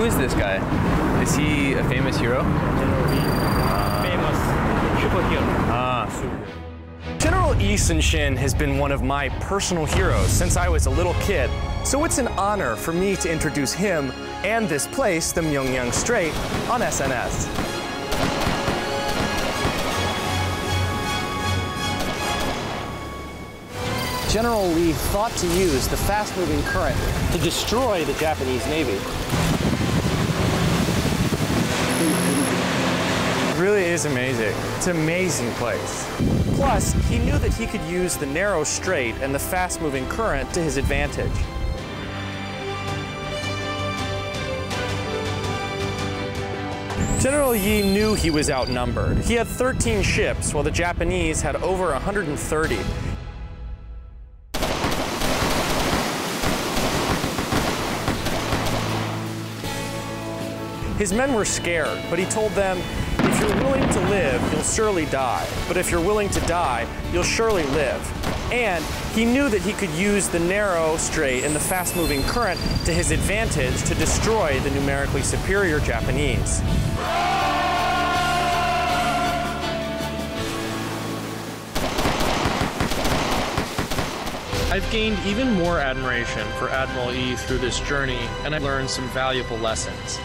Who is this guy? Is he a famous hero? General famous superhero. Ah, super. General Yi Sun-shin has been one of my personal heroes since I was a little kid, so it's an honor for me to introduce him and this place, the Myeongnyang Strait, on SNS. General Yi thought to use the fast-moving current to destroy the Japanese Navy. Is amazing. It's an amazing place. Plus, he knew that he could use the narrow strait and the fast-moving current to his advantage. General Yi knew he was outnumbered. He had 13 ships, while the Japanese had over 130. His men were scared, but he told them, if you're willing to live, you'll surely die. But if you're willing to die, you'll surely live. And he knew that he could use the narrow strait and the fast-moving current to his advantage to destroy the numerically superior Japanese. I've gained even more admiration for Admiral E through this journey, and I've learned some valuable lessons.